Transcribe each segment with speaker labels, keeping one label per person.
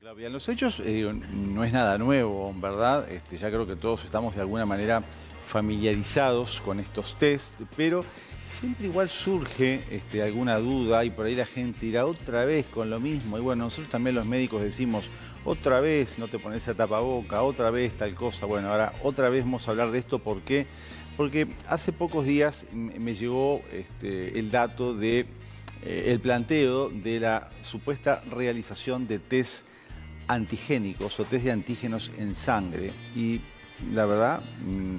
Speaker 1: Claudia, los hechos eh, no es nada nuevo, ¿verdad? Este, ya creo que todos estamos de alguna manera familiarizados con estos test, pero siempre igual surge este, alguna duda y por ahí la gente irá otra vez con lo mismo. Y bueno, nosotros también los médicos decimos, otra vez no te pones a tapaboca, otra vez tal cosa. Bueno, ahora otra vez vamos a hablar de esto, ¿por qué? Porque hace pocos días me llegó este, el dato de eh, el planteo de la supuesta realización de test antigénicos o test de antígenos en sangre. Y la verdad, mm,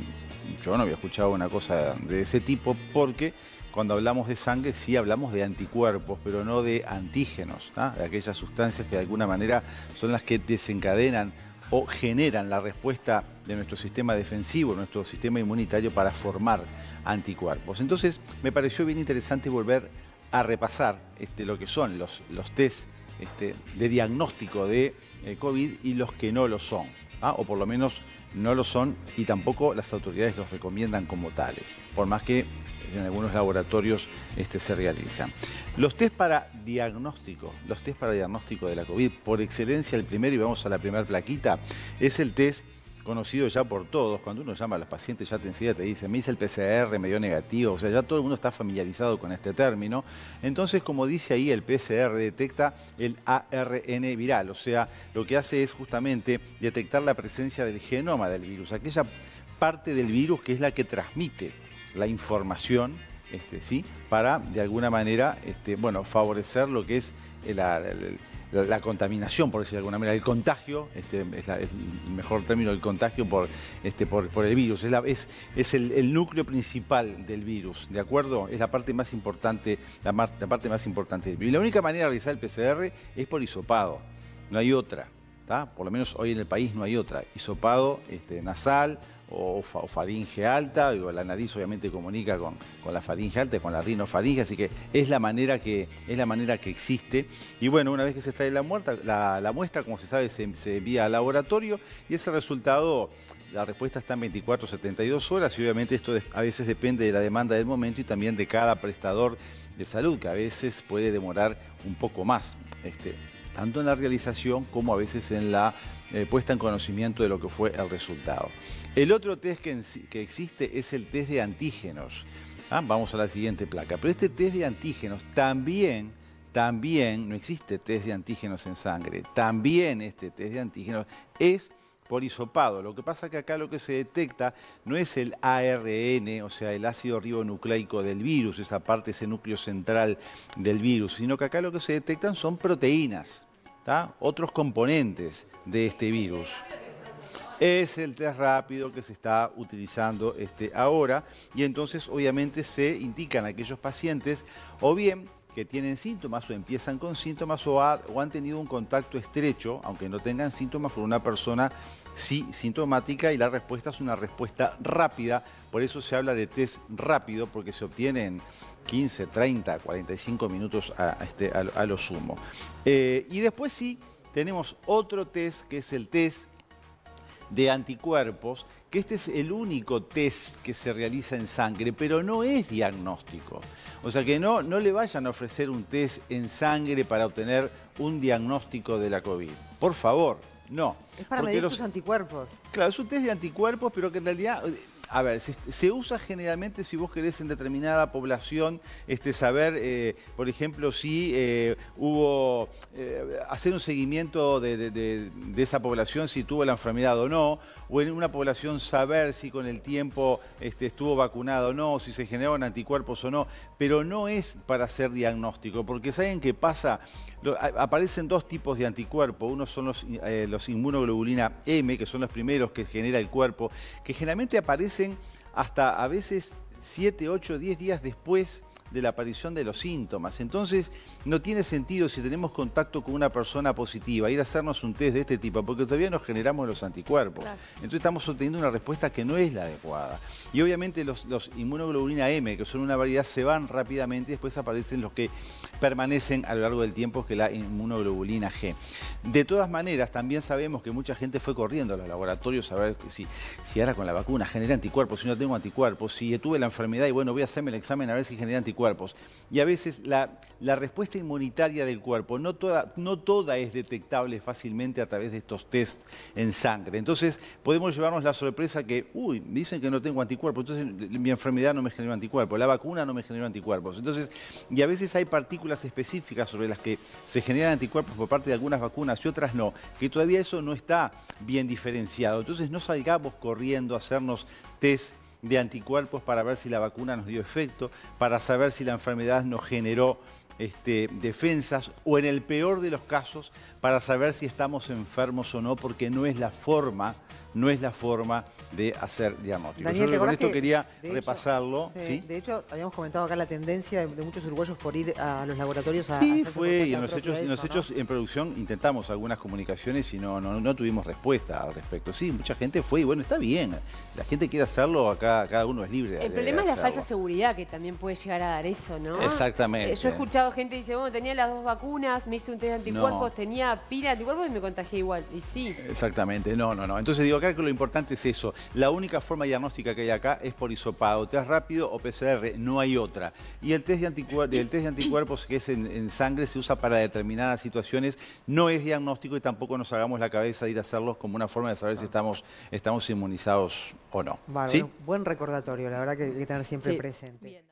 Speaker 1: yo no había escuchado una cosa de ese tipo porque cuando hablamos de sangre sí hablamos de anticuerpos, pero no de antígenos, de aquellas sustancias que de alguna manera son las que desencadenan o generan la respuesta de nuestro sistema defensivo, nuestro sistema inmunitario para formar anticuerpos. Entonces me pareció bien interesante volver a repasar este, lo que son los, los test este, de diagnóstico de eh, COVID y los que no lo son, ¿ah? o por lo menos no lo son y tampoco las autoridades los recomiendan como tales, por más que en algunos laboratorios este, se realizan. Los test para diagnóstico, los test para diagnóstico de la COVID, por excelencia el primero, y vamos a la primera plaquita, es el test conocido ya por todos. Cuando uno llama a los pacientes ya te enseguida te dice, me hice el PCR, me dio negativo. O sea, ya todo el mundo está familiarizado con este término. Entonces, como dice ahí, el PCR detecta el ARN viral. O sea, lo que hace es justamente detectar la presencia del genoma del virus, aquella parte del virus que es la que transmite la información este, ¿sí? para de alguna manera este, bueno, favorecer lo que es el, la, contaminación, por decir de alguna manera, el contagio, este, es, el mejor término, el contagio por, este, por, el virus, es, es, el, núcleo principal del virus, ¿de acuerdo? Es la parte más importante, la, parte más importante del virus. Y la única manera de realizar el PCR es por hisopado, no hay otra, por lo menos hoy en el país no hay otra, hisopado este, nasal, o, faringe alta, la nariz obviamente comunica con, la faringe alta, con la rinofaringe, así que es la manera que, es la manera que existe. Y bueno, una vez que se extrae la, la, muestra, como se sabe, se, envía al laboratorio y ese resultado, la respuesta está en 24 72 horas y obviamente esto a veces depende de la demanda del momento y también de cada prestador de salud, que a veces puede demorar un poco más. Este, tanto en la realización como a veces en la eh, puesta en conocimiento de lo que fue el resultado. El otro test que, existe es el test de antígenos. Ah, vamos a la siguiente placa. Pero este test de antígenos también, también, no existe test de antígenos en sangre, también este test de antígenos es por hisopado. Lo que pasa es que acá lo que se detecta no es el ARN, o sea, el ácido ribonucleico del virus, esa parte, ese núcleo central del virus, sino que acá lo que se detectan son proteínas, otros componentes de este virus es el test rápido que se está utilizando este, ahora y entonces obviamente se indican a aquellos pacientes o bien que tienen síntomas o empiezan con síntomas o, han tenido un contacto estrecho, aunque no tengan síntomas, con una persona sí sintomática y la respuesta es una respuesta rápida. Por eso se habla de test rápido, porque se obtiene en 15, 30, 45 minutos a, este, a, lo sumo. Eh, y después sí, tenemos otro test, que es el test de anticuerpos, que este es el único test que se realiza en sangre, pero no es diagnóstico. O sea que no, no le vayan a ofrecer un test en sangre para obtener un diagnóstico de la COVID. Por favor, no.
Speaker 2: Es para medir los anticuerpos.
Speaker 1: Claro, es un test de anticuerpos, pero que en realidad a ver, se, usa generalmente si vos querés en determinada población este, saber, eh, por ejemplo, si eh, hubo, eh, hacer un seguimiento de, esa población, si tuvo la enfermedad o no, o en una población saber si con el tiempo este, estuvo vacunado o no, si se generaron anticuerpos o no, pero no es para hacer diagnóstico, porque ¿saben qué pasa? aparecen dos tipos de anticuerpos, uno son los, los inmunoglobulina M, que son los primeros que genera el cuerpo, que generalmente aparecen hasta a veces 7, 8, 10 días después de la aparición de los síntomas. Entonces, no tiene sentido si tenemos contacto con una persona positiva ir a hacernos un test de este tipo, porque todavía no generamos los anticuerpos. Entonces estamos obteniendo una respuesta que no es la adecuada. Y obviamente los, los inmunoglobulina M, que son una variedad, se van rápidamente y después aparecen los que permanecen a lo largo del tiempo, que la inmunoglobulina G. De todas maneras, también sabemos que mucha gente fue corriendo a los laboratorios a ver si, si ahora con la vacuna genera anticuerpos, si no tengo anticuerpos, si tuve la enfermedad y bueno, voy a hacerme el examen a ver si genera anticuerpos Y a veces la, la respuesta inmunitaria del cuerpo no toda, no toda es detectable fácilmente a través de estos test en sangre. Entonces podemos llevarnos la sorpresa que, uy, dicen que no tengo anticuerpos, entonces mi enfermedad no me generó anticuerpos, la vacuna no me generó anticuerpos. Entonces, y a veces hay partículas específicas sobre las que se generan anticuerpos por parte de algunas vacunas y otras no, que todavía eso no está bien diferenciado. Entonces no salgamos corriendo a hacernos test de anticuerpos para ver si la vacuna nos dio efecto, para saber si la enfermedad nos generó este, defensas o en el peor de los casos para saber si estamos enfermos o no, porque no es la forma, no es la forma de hacer diagnóstico. Yo con esto quería repasarlo.
Speaker 2: De hecho, habíamos comentado acá la tendencia de, muchos uruguayos por ir a los laboratorios a
Speaker 1: Sí, fue, y en los, hechos, en hechos en producción intentamos algunas comunicaciones y no, no, tuvimos respuesta al respecto. Sí, mucha gente fue y bueno, está bien. Si la gente quiere hacerlo, acá cada uno es libre.
Speaker 3: El problema es la falsa seguridad que también puede llegar a dar eso, ¿no?
Speaker 1: Exactamente.
Speaker 3: Yo he escuchado gente que dice, bueno, tenía las dos vacunas, me hice un test de anticuerpos, tenía pila de anticuerpos y me contagié igual. Y sí.
Speaker 1: Exactamente, no, no, no. Entonces digo acá que lo importante es eso. La única forma diagnóstica que hay acá es por hisopado, test rápido o PCR, no hay otra. Y el test de, el test de anticuerpos que es en, sangre se usa para determinadas situaciones, no es diagnóstico y tampoco nos hagamos la cabeza de ir a hacerlos como una forma de saber si estamos, estamos inmunizados o no.
Speaker 2: Buen recordatorio, la verdad que hay que tener siempre presente.